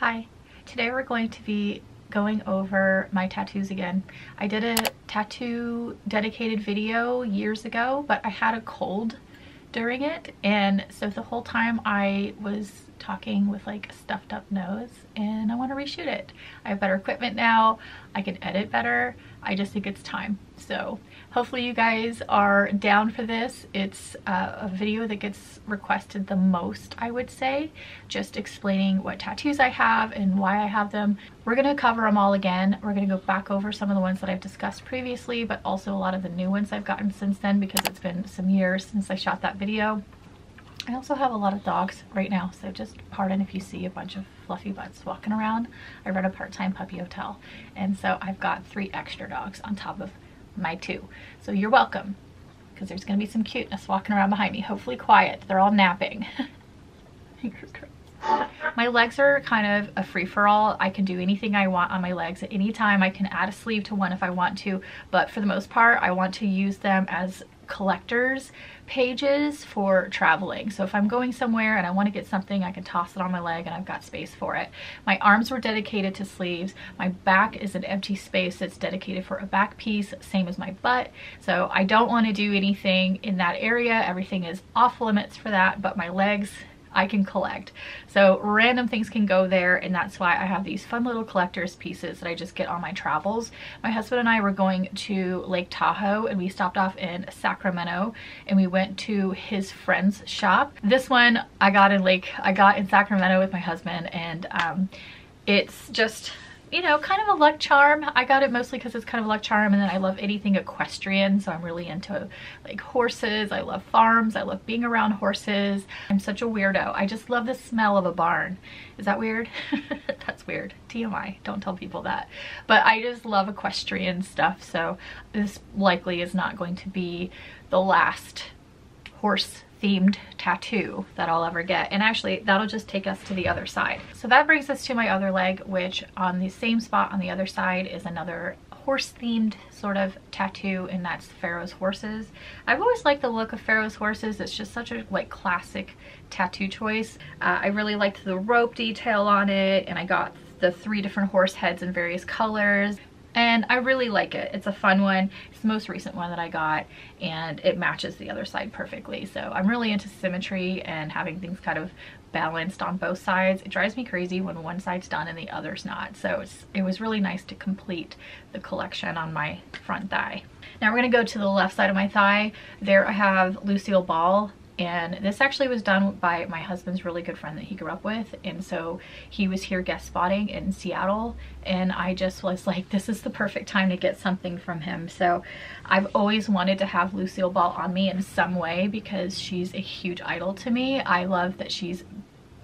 Hi, today we're going to be going over my tattoos again. I did a tattoo dedicated video years ago, but I had a cold during it and so the whole time I was talking with like a stuffed up nose and I want to reshoot it. I have better equipment now, I can edit better, I just think it's time. So hopefully you guys are down for this. It's uh, a video that gets requested the most I would say, just explaining what tattoos I have and why I have them. We're going to cover them all again. We're going to go back over some of the ones that I've discussed previously but also a lot of the new ones I've gotten since then because it's been some years since I shot that video. I also have a lot of dogs right now, so just pardon if you see a bunch of fluffy butts walking around. I run a part-time puppy hotel, and so I've got three extra dogs on top of my two. So you're welcome, because there's going to be some cuteness walking around behind me. Hopefully quiet. They're all napping. my legs are kind of a free-for-all. I can do anything I want on my legs at any time. I can add a sleeve to one if I want to, but for the most part, I want to use them as collectors pages for traveling. So if I'm going somewhere and I want to get something, I can toss it on my leg and I've got space for it. My arms were dedicated to sleeves. My back is an empty space that's dedicated for a back piece, same as my butt. So I don't want to do anything in that area. Everything is off limits for that, but my legs I can collect. So random things can go there and that's why I have these fun little collector's pieces that I just get on my travels. My husband and I were going to Lake Tahoe and we stopped off in Sacramento and we went to his friend's shop. This one I got in Lake, I got in Sacramento with my husband and um, it's just you know, kind of a luck charm. I got it mostly because it's kind of a luck charm and then I love anything equestrian. So I'm really into like horses. I love farms. I love being around horses. I'm such a weirdo. I just love the smell of a barn. Is that weird? That's weird. TMI. Don't tell people that. But I just love equestrian stuff. So this likely is not going to be the last horse themed tattoo that I'll ever get. And actually that'll just take us to the other side. So that brings us to my other leg, which on the same spot on the other side is another horse themed sort of tattoo and that's Pharaoh's horses. I've always liked the look of Pharaoh's horses. It's just such a like classic tattoo choice. Uh, I really liked the rope detail on it and I got the three different horse heads in various colors and I really like it. It's a fun one. It's the most recent one that I got and it matches the other side perfectly. So I'm really into symmetry and having things kind of balanced on both sides. It drives me crazy when one side's done and the other's not. So it was really nice to complete the collection on my front thigh. Now we're gonna go to the left side of my thigh. There I have Lucille Ball and this actually was done by my husband's really good friend that he grew up with and so he was here guest spotting in Seattle and I just was like this is the perfect time to get something from him so I've always wanted to have Lucille Ball on me in some way because she's a huge idol to me I love that she's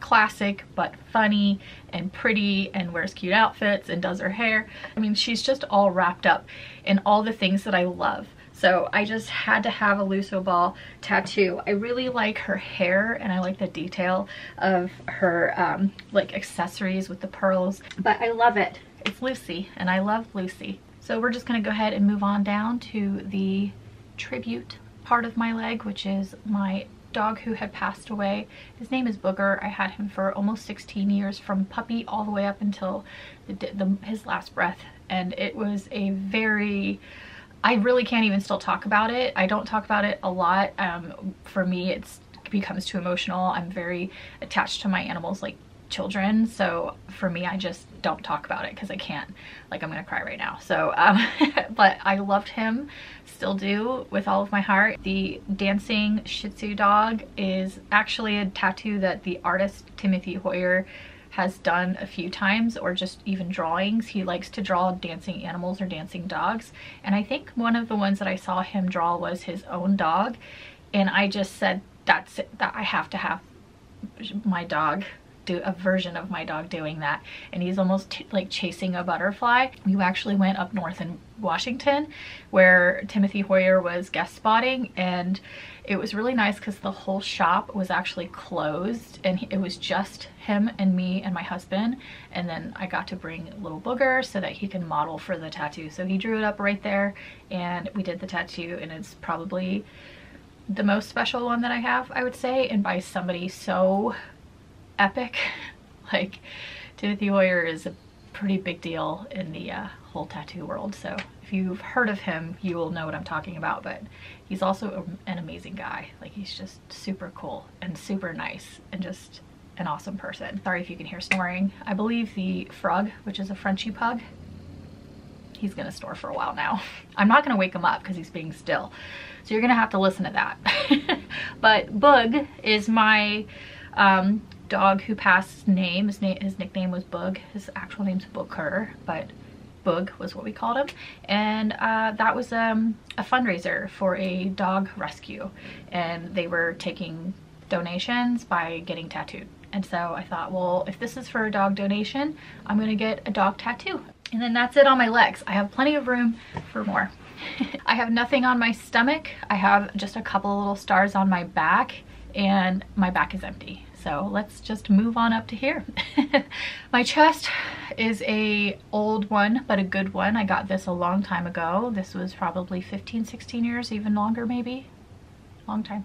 classic but funny and pretty and wears cute outfits and does her hair. I mean, she's just all wrapped up in all the things that I love. So I just had to have a Lucille Ball tattoo. I really like her hair and I like the detail of her um, like accessories with the pearls, but I love it. It's Lucy and I love Lucy. So we're just gonna go ahead and move on down to the tribute part of my leg, which is my dog who had passed away. His name is Booger. I had him for almost 16 years from puppy all the way up until the, the, his last breath. And it was a very I really can't even still talk about it. I don't talk about it a lot. Um, for me, it's it becomes too emotional. I'm very attached to my animals like children. So for me, I just don't talk about it because I can't. Like I'm gonna cry right now. So, um, but I loved him, still do with all of my heart. The dancing Shih Tzu dog is actually a tattoo that the artist Timothy Hoyer has done a few times or just even drawings. He likes to draw dancing animals or dancing dogs. And I think one of the ones that I saw him draw was his own dog. And I just said, that's it, that I have to have my dog do a version of my dog doing that. And he's almost like chasing a butterfly. We actually went up north in Washington where Timothy Hoyer was guest spotting. And it was really nice because the whole shop was actually closed. And it was just him and me and my husband. And then I got to bring little booger so that he can model for the tattoo. So he drew it up right there. And we did the tattoo. And it's probably the most special one that I have I would say. And by somebody so epic like Timothy Hoyer is a pretty big deal in the uh, whole tattoo world. So if you've heard of him, you will know what I'm talking about. But he's also a, an amazing guy. Like he's just super cool and super nice and just an awesome person. Sorry if you can hear snoring. I believe the frog, which is a Frenchy pug, he's gonna snore for a while now. I'm not gonna wake him up because he's being still. So you're gonna have to listen to that. but Boog is my um, dog who passed name. His, name. his nickname was Boog. His actual name's Booker, but Boog was what we called him. And uh, that was um, a fundraiser for a dog rescue. And they were taking donations by getting tattooed. And so I thought, well, if this is for a dog donation, I'm gonna get a dog tattoo. And then that's it on my legs. I have plenty of room for more. I have nothing on my stomach. I have just a couple little stars on my back and my back is empty. So let's just move on up to here. my chest is a old one, but a good one. I got this a long time ago. This was probably 15, 16 years, even longer maybe. Long time.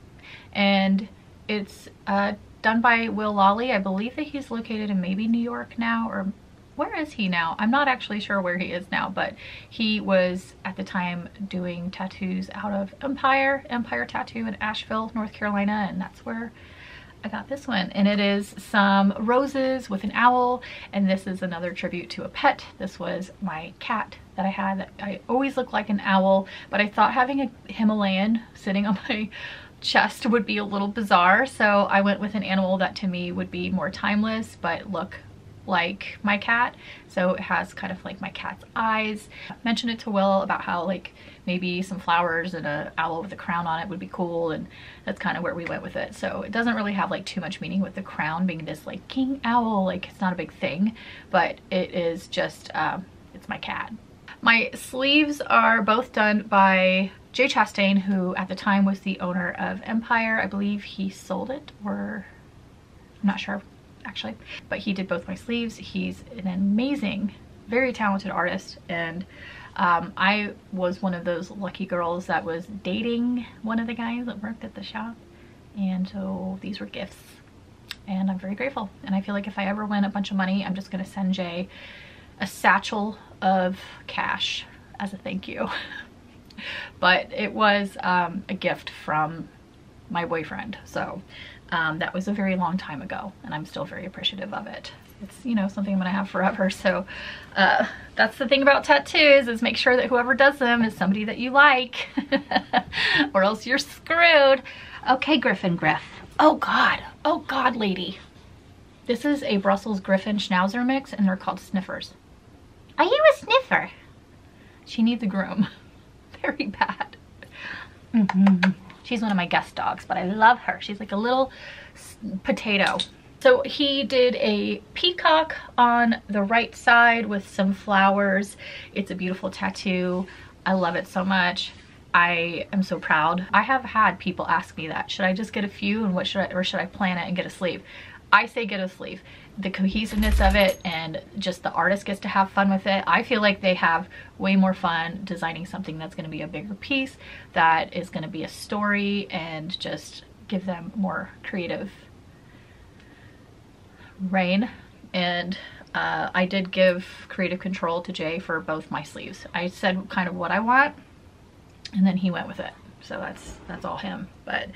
And it's uh, done by Will Lawley. I believe that he's located in maybe New York now or where is he now? I'm not actually sure where he is now, but he was at the time doing tattoos out of Empire, Empire Tattoo in Asheville, North Carolina, and that's where I got this one. And it is some roses with an owl, and this is another tribute to a pet. This was my cat that I had. I always look like an owl, but I thought having a Himalayan sitting on my chest would be a little bizarre, so I went with an animal that to me would be more timeless, but look like my cat. So it has kind of like my cat's eyes. I mentioned it to Will about how like maybe some flowers and a owl with a crown on it would be cool and that's kind of where we went with it. So it doesn't really have like too much meaning with the crown being this like king owl, like it's not a big thing, but it is just, um, it's my cat. My sleeves are both done by Jay Chastain, who at the time was the owner of Empire. I believe he sold it or I'm not sure actually, but he did both my sleeves. He's an amazing, very talented artist and um, I was one of those lucky girls that was dating one of the guys that worked at the shop and so these were gifts and I'm very grateful and I feel like if I ever win a bunch of money I'm just gonna send Jay a satchel of cash as a thank you. but it was um, a gift from my boyfriend. So um, that was a very long time ago and I'm still very appreciative of it. It's, you know, something I'm gonna have forever. So uh, that's the thing about tattoos is make sure that whoever does them is somebody that you like or else you're screwed. Okay, Griffin Griff. Oh God, oh God, lady. This is a Brussels Griffon Schnauzer mix and they're called sniffers. Are you a sniffer? She needs a groom. Very bad. Mm -hmm. She's one of my guest dogs, but I love her. She's like a little potato. So he did a peacock on the right side with some flowers. It's a beautiful tattoo. I love it so much. I am so proud. I have had people ask me that. Should I just get a few and what should I, or should I plan it and get a sleeve? I say get a sleeve the cohesiveness of it and just the artist gets to have fun with it. I feel like they have way more fun designing something that's going to be a bigger piece, that is going to be a story and just give them more creative reign. And uh, I did give creative control to Jay for both my sleeves. I said kind of what I want and then he went with it. So that's that's all him. But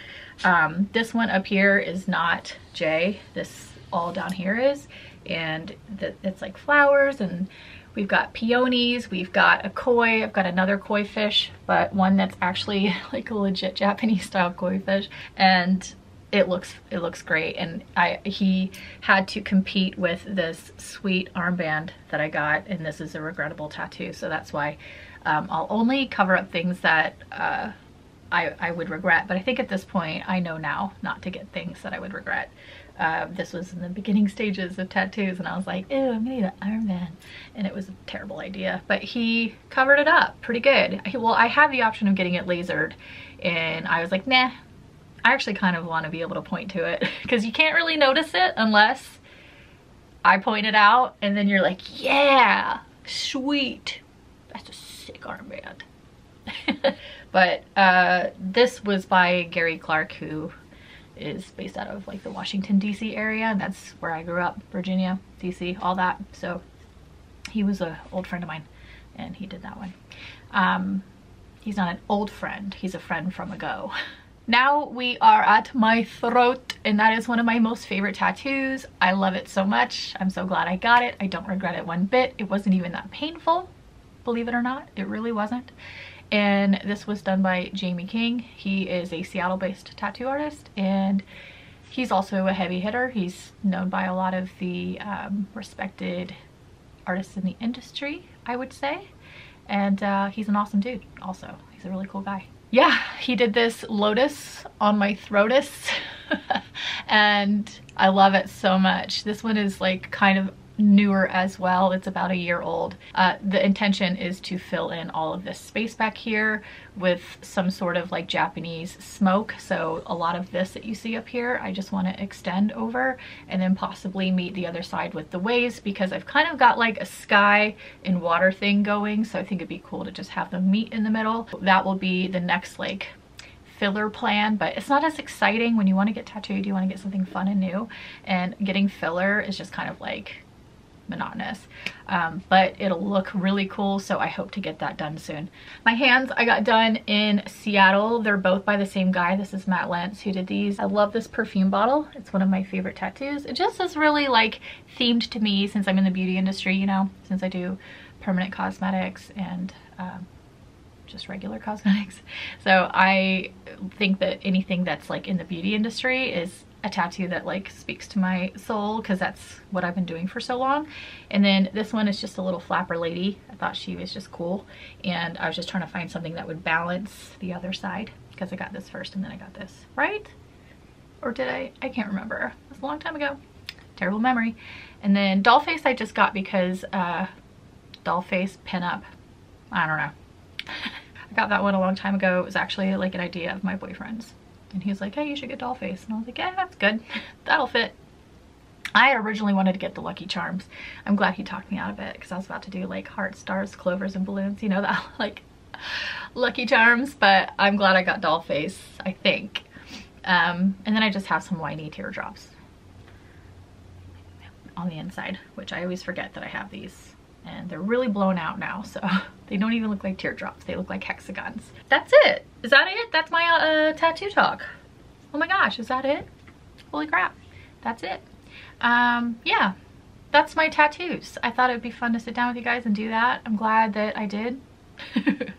um, this one up here is not Jay. This all down here is and it's like flowers and we've got peonies we've got a koi i've got another koi fish but one that's actually like a legit japanese style koi fish and it looks it looks great and i he had to compete with this sweet armband that i got and this is a regrettable tattoo so that's why um, i'll only cover up things that uh, I, I would regret but i think at this point i know now not to get things that i would regret uh, this was in the beginning stages of tattoos and I was like, ew, I'm gonna need an Iron Man. And it was a terrible idea, but he covered it up pretty good. well, I had the option of getting it lasered and I was like, nah, I actually kind of want to be able to point to it because you can't really notice it unless I point it out and then you're like, yeah, sweet. That's a sick armband. but uh, this was by Gary Clark who is based out of like the Washington DC area and that's where I grew up, Virginia, DC, all that. So he was an old friend of mine and he did that one. Um, he's not an old friend, he's a friend from ago. Now we are at my throat and that is one of my most favorite tattoos. I love it so much. I'm so glad I got it. I don't regret it one bit. It wasn't even that painful, believe it or not. It really wasn't. And this was done by Jamie King. He is a Seattle-based tattoo artist and he's also a heavy hitter. He's known by a lot of the um, respected artists in the industry, I would say. And uh, he's an awesome dude also. He's a really cool guy yeah, he did this lotus on my throatus and I love it so much. This one is like kind of newer as well. It's about a year old. Uh, the intention is to fill in all of this space back here with some sort of like Japanese smoke. So a lot of this that you see up here, I just want to extend over and then possibly meet the other side with the waves because I've kind of got like a sky and water thing going. So I think it'd be cool to just have them meet in the middle. That will be the next like filler plan but it's not as exciting when you want to get tattooed you want to get something fun and new and getting filler is just kind of like monotonous um, but it'll look really cool so I hope to get that done soon. My hands I got done in Seattle. They're both by the same guy. This is Matt Lentz who did these. I love this perfume bottle. It's one of my favorite tattoos. It just is really like themed to me since I'm in the beauty industry, you know, since I do permanent cosmetics and um, just regular cosmetics. So I think that anything that's like in the beauty industry is a tattoo that like speaks to my soul because that's what I've been doing for so long. And then this one is just a little flapper lady. I thought she was just cool. And I was just trying to find something that would balance the other side because I got this first and then I got this, right? Or did I? I can't remember. It was a long time ago. Terrible memory. And then Dollface I just got because uh, Dollface pinup. I don't know. I got that one a long time ago. It was actually like an idea of my boyfriend's. And he was like, hey, you should get doll face. And I was like, yeah, that's good. That'll fit. I originally wanted to get the Lucky Charms. I'm glad he talked me out of it because I was about to do like hearts, stars, clovers, and balloons. You know that like Lucky Charms, but I'm glad I got doll face, I think. Um, and then I just have some whiny teardrops on the inside, which I always forget that I have these and they're really blown out now so they don't even look like teardrops. They look like hexagons. That's it. Is that it? That's my uh, tattoo talk. Oh my gosh is that it? Holy crap. That's it. Um yeah. That's my tattoos. I thought it would be fun to sit down with you guys and do that. I'm glad that i did.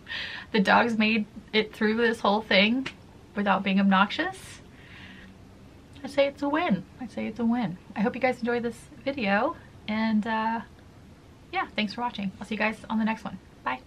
The dogs made it through this whole thing without being obnoxious. I say it's a win. I say it's a win. I hope you guys enjoyed this video and uh yeah, thanks for watching. I'll see you guys on the next one. Bye.